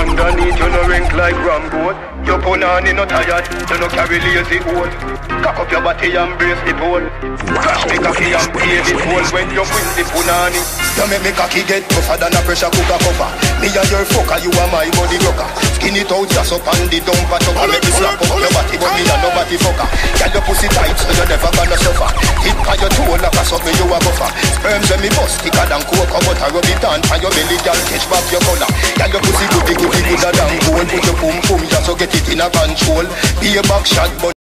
underneath, you no rink like Rambo. Your punani no tired, you no carry lazy old. Cock up your body and brace the pole. Crash me cocky and pay the toll when you win the punani. You make me cocky get tougher than a pressure cooker cover. Me and your fucker, you are my body rocker. Skin it out, just up on the dumper chucker. Make me slap up your body, but me a nobody fucker. Girl, your pussy tight, so you never gonna suffer. Hit by your toe like a something you a buffer. Sperms when me bust thicker than coke, but I rub it on. And your belly, girl, catch back your collar. Get it in a control. Be a back shot, but